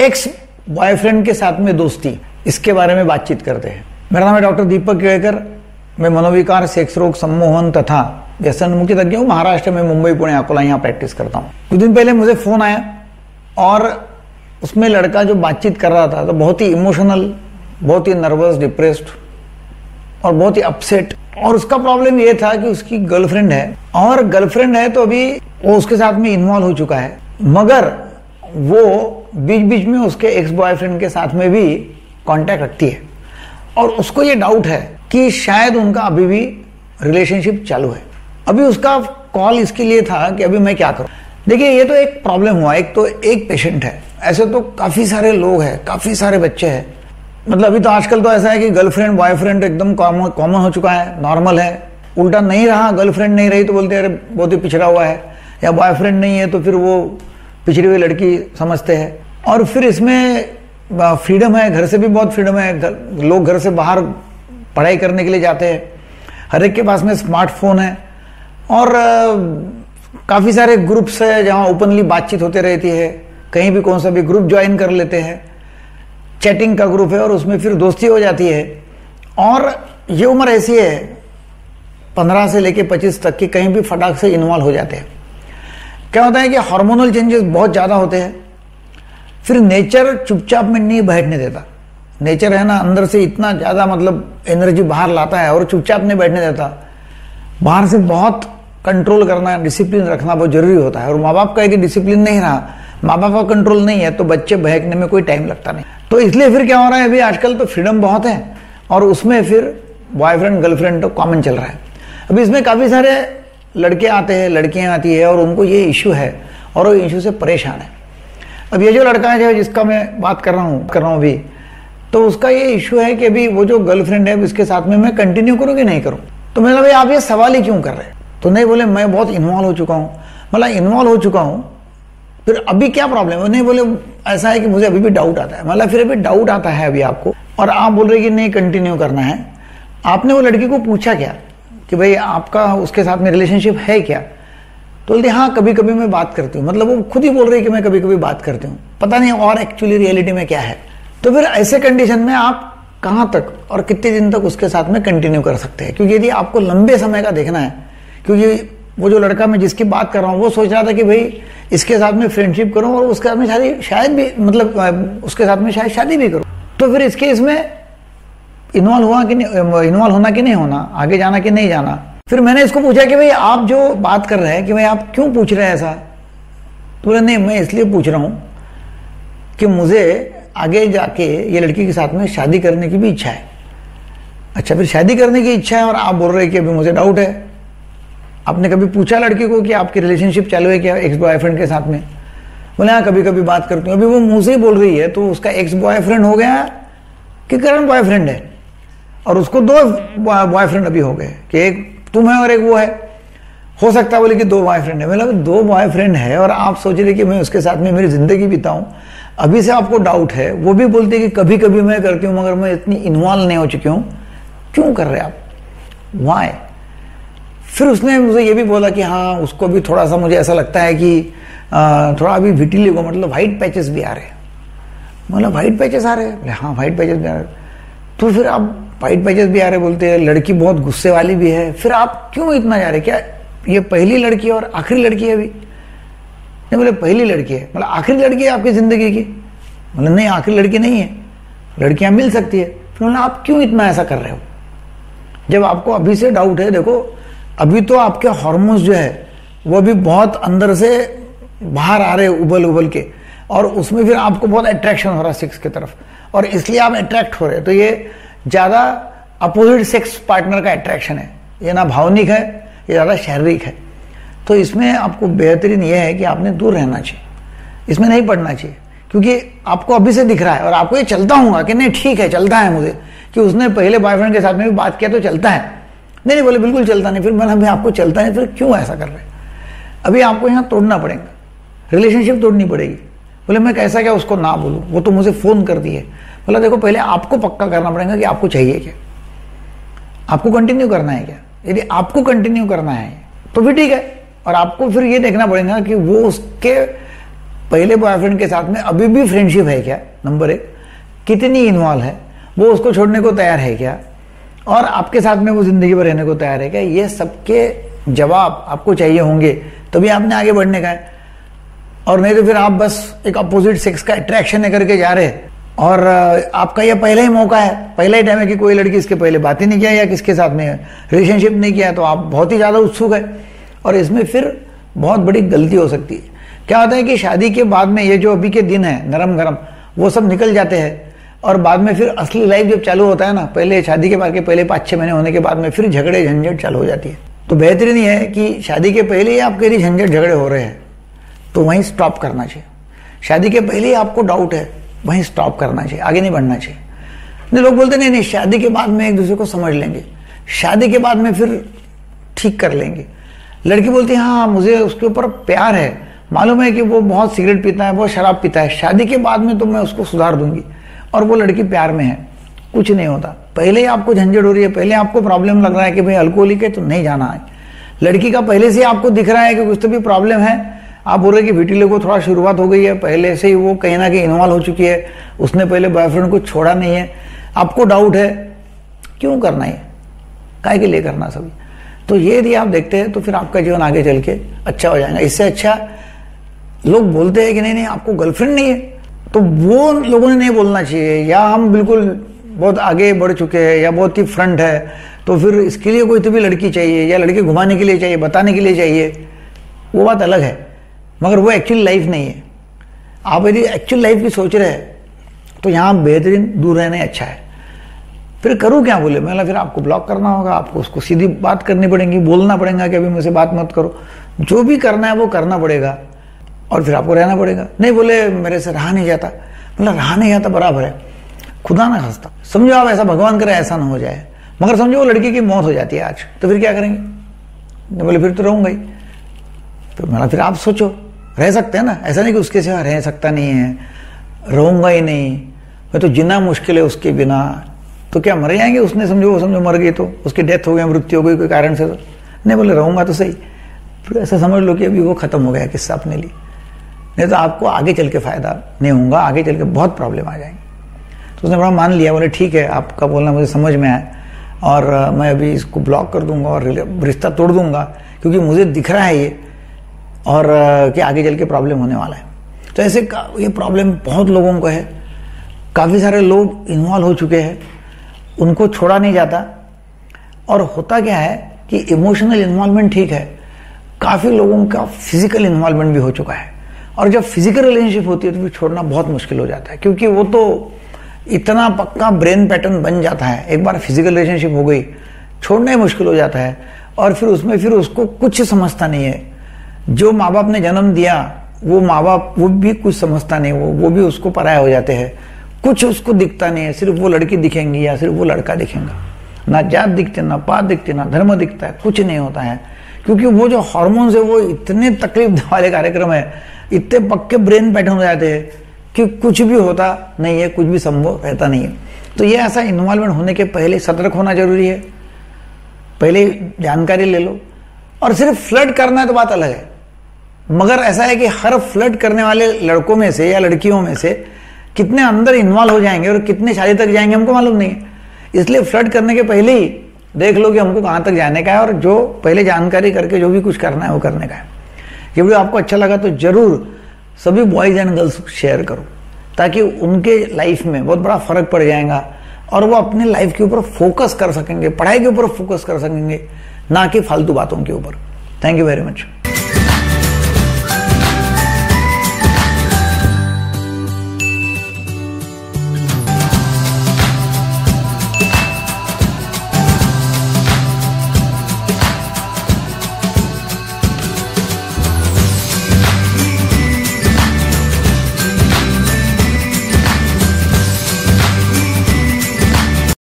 Ex boyfriend के साथ में दोस्ती, इसके बारे में बातचीत करते हैं। मेरा नाम है डॉक्टर दीपक केड़कर मैं मनोविकार, सेक्स रोग, सम्मोहन तथा व्यसन मुक्ति तज्ञ हूँ। महाराष्ट्र में मुंबई, पुणे, अकोला यहाँ प्रैक्टिस करता हूँ। कुछ दिन पहले मुझे फ़ोन आया और उसमें लड़का जो बातचीत कर रहा था तो बहुत ही इमोशनल बहुत ही नर्वस डिप्रेस्ड और बहुत ही अपसेट और उसका प्रॉब्लम ये था कि उसकी गर्लफ्रेंड है। और गर्लफ्रेंड है तो अभी वो उसके साथ में इन्वॉल्व हो चुका है। मगर वो बीच बीच में उसके एक्स बॉयफ्रेंड के साथ में भी कांटेक्ट रखती है। और उसको ये डाउट है कि शायद उनका अभी भी रिलेशनशिप चालू है। अभी उसका कॉल इसके लिए था कि अभी मैं क्या करूँ? देखिए, ये तो एक प्रॉब्लम हुआ, एक तो एक पेशेंट है। ऐसे तो काफ़ी सारे लोग हैं, काफ़ी सारे बच्चे हैं। मतलब अभी तो आजकल तो ऐसा है कि गर्लफ्रेंड बॉयफ्रेंड एकदम कॉमन हो चुका है नॉर्मल है। उल्टा नहीं रहा गर्लफ्रेंड नहीं रही तो बोलते अरे, बहुत ही पिछड़ा हुआ है। या बॉयफ्रेंड नहीं है तो फिर वो पिछड़ी हुई लड़की समझते हैं। और फिर इसमें फ्रीडम है घर से भी बहुत फ्रीडम है घर, लोग घर से बाहर पढ़ाई करने के लिए जाते हैं। हर एक के पास में स्मार्टफ़ोन है। और काफ़ी सारे ग्रुप्स है जहाँ ओपनली बातचीत होते रहती है। कहीं भी कौन सा भी ग्रुप ज्वाइन कर लेते हैं। चैटिंग का ग्रुप है और उसमें फिर दोस्ती हो जाती है। और ये उम्र ऐसी है पंद्रह से लेके पच्चीस तक की कहीं भी फटाक से इन्वॉल्व हो जाते हैं। क्या होता है कि हार्मोनल चेंजेस बहुत ज़्यादा होते हैं। फिर नेचर चुपचाप में नहीं बैठने देता। नेचर है ना, अंदर से इतना ज़्यादा मतलब एनर्जी बाहर लाता है और चुपचाप नहीं बैठने देता। बाहर से बहुत कंट्रोल करना डिसिप्लिन रखना बहुत ज़रूरी होता है। और माँ बाप का यदि डिसिप्लिन नहीं रहा। माँ बाप का कंट्रोल नहीं है तो बच्चे बहकने में कोई टाइम लगता नहीं। तो इसलिए फिर क्या हो रहा है अभी आजकल तो फ्रीडम बहुत है। और उसमें फिर बॉयफ्रेंड गर्लफ्रेंड तो कॉमन चल रहा है। अभी इसमें काफ़ी सारे लड़के आते हैं, लड़कियाँ आती है और उनको ये इशू है और वो इशू से परेशान है। अब ये जो लड़का है जिसका मैं बात कर रहा हूँ, कर रहा हूँ अभी तो उसका ये इश्यू है कि अभी वो जो गर्लफ्रेंड है उसके साथ में मैं कंटिन्यू करूँ कि नहीं करूँ? तो मैंने भाई, आप ये सवाल ही क्यों कर रहे हैं? तो नहीं बोले, मैं बहुत इन्वॉल्व हो चुका हूँ। मतलब इन्वॉल्व हो चुका हूँ, फिर अभी क्या प्रॉब्लम है? नहीं बोले, ऐसा है कि मुझे अभी भी डाउट आता है। मतलब फिर अभी डाउट आता है अभी आपको, और आप बोल रहे कि नहीं कंटिन्यू करना है। आपने वो लड़की को पूछा क्या? कि भाई आपका, उसके साथ में रिलेशनशिप है क्या? तो बोलते हाँ कभी कभी मैं बात करती हूँ। मतलब वो खुद ही बोल रही है कि मैं कभी कभी बात करती हूँ। पता नहीं और एक्चुअली रियलिटी में क्या है। तो फिर ऐसे कंडीशन में आप कहाँ तक और कितने दिन तक उसके साथ में कंटिन्यू कर सकते हैं? क्योंकि यदि आपको लंबे समय का देखना है, क्योंकि वो जो लड़का मैं जिसकी बात कर रहा हूँ, वो सोच रहा था कि भाई इसके साथ में फ्रेंडशिप करूँ और उसके साथ में शादी, शायद भी मतलब उसके साथ में शायद शादी भी करूँ। तो फिर इसके इसमें इन्वॉल्व हुआ कि नहीं इन्वॉल्व होना कि नहीं होना, आगे जाना कि नहीं जाना? फिर मैंने इसको पूछा कि भाई आप जो बात कर रहे हैं कि भाई आप क्यों पूछ रहे हैं ऐसा? तो बोले, नहीं, मैं इसलिए पूछ रहा हूँ कि मुझे आगे जाके ये लड़की के साथ में शादी करने की भी इच्छा है। अच्छा फिर शादी करने की इच्छा है और आप बोल रहे हैं कि अभी मुझे डाउट है। आपने कभी पूछा लड़की को कि आपकी रिलेशनशिप चालू है क्या एक्स बॉयफ्रेंड के साथ में? बोले हाँ कभी कभी बात करती हूँ। अभी वो मुँह से ही बोल रही है तो उसका एक्स बॉयफ्रेंड हो गया कि करंट बॉयफ्रेंड है। और उसको दो बॉयफ्रेंड अभी हो गए कि एक तुम है और एक वो है। हो सकता है बोले कि दो बॉयफ्रेंड है। मतलब दो बॉयफ्रेंड है और आप सोच रहे कि मैं उसके साथ में मेरी ज़िंदगी बिताऊं। अभी से आपको डाउट है। वो भी बोलते कि कभी कभी मैं करती हूँ, मगर मैं इतनी इन्वॉल्व नहीं हो चुकी हूँ। क्यों कर रहे आप? वाई फिर उसने मुझे ये भी बोला कि हाँ उसको भी थोड़ा सा मुझे ऐसा लगता है कि थोड़ा अभी विटिलिगो मतलब वाइट पैचेस भी आ रहे हैं। मतलब वाइट पैचेस आ रहे हैं। हाँ वाइट पैचेस भी आ रहे तो फिर आप वाइट पैचेस भी आ रहे बोलते हैं, लड़की बहुत गुस्से वाली भी है। फिर आप क्यों इतना जा रहे क्या ये पहली लड़की है और आखिरी लड़की है अभी? नहीं बोले, पहली लड़की है। मतलब आखिरी लड़की है आपकी ज़िंदगी की। मतलब नहीं, आखिरी लड़की नहीं है। लड़कियाँ मिल सकती है। फिर मतलब आप क्यों इतना ऐसा कर रहे हो? जब आपको अभी से डाउट है, देखो, अभी तो आपके हॉर्मोन्स जो है, वो भी बहुत अंदर से बाहर आ रहे उबल उबल के। और उसमें फिर आपको बहुत अट्रैक्शन हो रहा है सेक्स की तरफ़। और इसलिए आप अट्रैक्ट हो रहे तो ये ज़्यादा अपोजिट सेक्स पार्टनर का अट्रैक्शन है। ये ना भावनिक है, ये ज़्यादा शारीरिक है। तो इसमें आपको बेहतरीन ये है कि आपने दूर रहना चाहिए। इसमें नहीं पढ़ना चाहिए। क्योंकि आपको अभी से दिख रहा है और आपको ये चलता होगा कि नहीं, ठीक है, चलता है मुझे। कि उसने पहले बॉयफ्रेंड के साथ में भी बात किया तो चलता है। नहीं नहीं, बोले, बिल्कुल चलता नहीं। फिर मैंने अभी आपको चलता नहीं, फिर क्यों ऐसा कर रहे अभी आपको यहाँ तोड़ना पड़ेगा। रिलेशनशिप तोड़नी पड़ेगी। बोले, मैं कैसा क्या उसको ना बोलूँ? वो तो मुझे फ़ोन कर दिए बोला देखो, पहले आपको पक्का करना पड़ेगा कि आपको चाहिए क्या? आपको कंटिन्यू करना है क्या? यदि आपको कंटिन्यू करना है तो भी ठीक है। और आपको फिर ये देखना पड़ेगा कि वो उसके पहले बॉयफ्रेंड के साथ में अभी भी फ्रेंडशिप है क्या? नंबर एक। कितनी इन्वॉल्व है? वो उसको छोड़ने को तैयार है क्या? और आपके साथ में वो ज़िंदगी भर रहने को तैयार है क्या? ये सबके जवाब आपको चाहिए होंगे, तभी आपने आगे बढ़ने का है। और नहीं तो फिर आप बस एक अपोजिट सेक्स का अट्रैक्शन करके जा रहे हैं। और आपका यह पहला ही मौका है। पहला ही टाइम है कि कोई लड़की इसके पहले बात ही नहीं किया या किसके साथ में रिलेशनशिप नहीं किया तो आप बहुत ही ज़्यादा उत्सुक है। और इसमें फिर बहुत बड़ी गलती हो सकती है। क्या होता है कि शादी के बाद में ये जो अभी के दिन है नरम गरम वो सब निकल जाते हैं। और बाद में फिर असली लाइफ जब चालू होता है ना, पहले शादी के बाद के पहले पाँच छः महीने होने के बाद में फिर झगड़े झंझट चालू हो जाती है। तो बेहतरीन ये है कि शादी के पहले ही आपके लिए झंझट झगड़े हो रहे हैं तो वहीं स्टॉप करना चाहिए। शादी के पहले ही आपको डाउट है वहीं स्टॉप करना चाहिए, आगे नहीं बढ़ना चाहिए। नहीं, लोग बोलते नहीं नहीं, शादी के बाद में एक दूसरे को समझ लेंगे। शादी के बाद में फिर ठीक कर लेंगे। लड़की बोलती है हाँ मुझे उसके ऊपर प्यार है। मालूम है कि वो बहुत सिगरेट पीता है, बहुत शराब पीता है। शादी के बाद में तो मैं उसको सुधार दूँगी और वो लड़की प्यार में है। कुछ नहीं होता। पहले ही आपको झंझट हो रही है, पहले आपको प्रॉब्लम लग रहा है कि भाई अल्कोहलिक है तो नहीं जाना है। लड़की का पहले से आपको दिख रहा है कि कुछ तो भी प्रॉब्लम है। आप बोल रहे कि वीटिले को थोड़ा शुरुआत हो गई है, पहले से ही वो कहीं ना कहीं इन्वॉल्व हो चुकी है, उसने पहले बॉयफ्रेंड को छोड़ा नहीं है। आपको डाउट है? क्यों करना है काय के लिए करना सभी? तो ये यदि आप देखते हैं तो फिर आपका जीवन आगे चल के अच्छा हो जाएगा। इससे अच्छा लोग बोलते हैं कि नहीं नहीं, आपको गर्लफ्रेंड नहीं है। तो वो लोगों ने नहीं बोलना चाहिए। या हम बिल्कुल बहुत आगे बढ़ चुके हैं, या बहुत ही फ्रंट है तो फिर इसके लिए कोई तो भी लड़की चाहिए, या लड़के घुमाने के लिए चाहिए, बताने के लिए चाहिए। वो बात अलग है। मगर वो एक्चुअल लाइफ नहीं है। आप यदि एक्चुअल लाइफ की सोच रहे हैं तो यहाँ बेहतरीन दूर रहना अच्छा है। फिर करूँ क्या बोले? मैं फिर आपको ब्लॉक करना होगा, आपको उसको सीधी बात करनी पड़ेगी, बोलना पड़ेगा कि अभी मुझसे बात मत करो। जो भी करना है वो करना पड़ेगा और फिर आपको रहना पड़ेगा। नहीं बोले, मेरे से रहा नहीं जाता। मतलब रहा नहीं जाता, बराबर है। खुदा ना हंसता समझो आप ऐसा, भगवान करे ऐसा ना हो जाए। मगर समझो वो लड़की की मौत हो जाती है आज। तो फिर क्या करेंगे? बोले, फिर तो रहूँगा ही। तो मैं फिर आप सोचो। रह सकते हैं ना? ऐसा नहीं कि उसके सिवा रह सकता नहीं है। रहूँगा ही नहीं। मैं तो जीना मुश्किल है उसके बिना। तो क्या मर जाएँगे? उसने समझो, वो समझो मर गई तो। उसकी डेथ हो गई, मृत्यु हो गई, कोई कारण से तो। नहीं बोले, रहूँगा तो सही। फिर ऐसा समझ लो कि अभी वो खत्म हो गया किस्सा अपने लिए। नहीं तो आपको आगे चल के फ़ायदा नहीं होगा, आगे चल के बहुत प्रॉब्लम आ जाएँगे। तो उसने बड़ा मान लिया। बोले, ठीक है, आपका बोलना मुझे समझ में आया और मैं अभी इसको ब्लॉक कर दूँगा और रिश्ता तोड़ दूँगा। क्योंकि मुझे दिख रहा है ये और कि आगे चल के प्रॉब्लम होने वाला है। तो ऐसे ये प्रॉब्लम बहुत लोगों को है। काफ़ी सारे लोग इन्वॉल्व हो चुके हैं। उनको छोड़ा नहीं जाता। और होता क्या है कि इमोशनल इन्वॉल्वमेंट ठीक है। काफ़ी लोगों का फ़िज़िकल इन्वॉल्वमेंट भी हो चुका है। और जब फ़िज़िकल रिलेशनशिप होती है तो फिर छोड़ना बहुत मुश्किल हो जाता है। क्योंकि वो तो इतना पक्का ब्रेन पैटर्न बन जाता है। एक बार फ़िज़िकल रिलेशनशिप हो गई, छोड़ना ही मुश्किल हो जाता है। और फिर उसमें, फिर उसको कुछ समझता नहीं है। जो माँ बाप ने जन्म दिया, वो माँ बाप वो भी कुछ समझता नहीं, वो वो भी उसको पराया हो जाते हैं। कुछ उसको दिखता नहीं है, सिर्फ़ वो लड़की दिखेंगी या सिर्फ़ वो लड़का दिखेगा। ना जात दिखते, ना पात दिखते, ना धर्म दिखता है, कुछ नहीं होता है। क्योंकि वो जो हॉर्मोन्स है, वो इतने तकलीफ़ वाले कार्यक्रम है, इतने पक्के ब्रेन पैटर्न हो जाते हैं कि कुछ भी होता नहीं है, कुछ भी संभव रहता नहीं है। तो ये ऐसा इन्वॉल्वमेंट होने के पहले सतर्क होना ज़रूरी है। पहले जानकारी ले लो। और सिर्फ़ फ्लड करना है तो बात अलग है। मगर ऐसा है कि हर फ्लड करने वाले लड़कों में से या लड़कियों में से कितने अंदर इन्वॉल्व हो जाएँगे और कितने शादी तक जाएँगे हमको मालूम नहीं है। इसलिए फ्लड करने के पहले ही देख लो कि हमको कहाँ तक जाने का है और जो पहले जानकारी करके जो भी कुछ करना है वो करने का है। ये वीडियो आपको अच्छा लगा तो ज़रूर सभी बॉयज़ एंड गर्ल्स शेयर करो ताकि उनके लाइफ में बहुत बड़ा फ़र्क पड़ जाएगा और वो अपने लाइफ के ऊपर फोकस कर सकेंगे, पढ़ाई के ऊपर फोकस कर सकेंगे, ना कि फालतू बातों के ऊपर। Thank you very much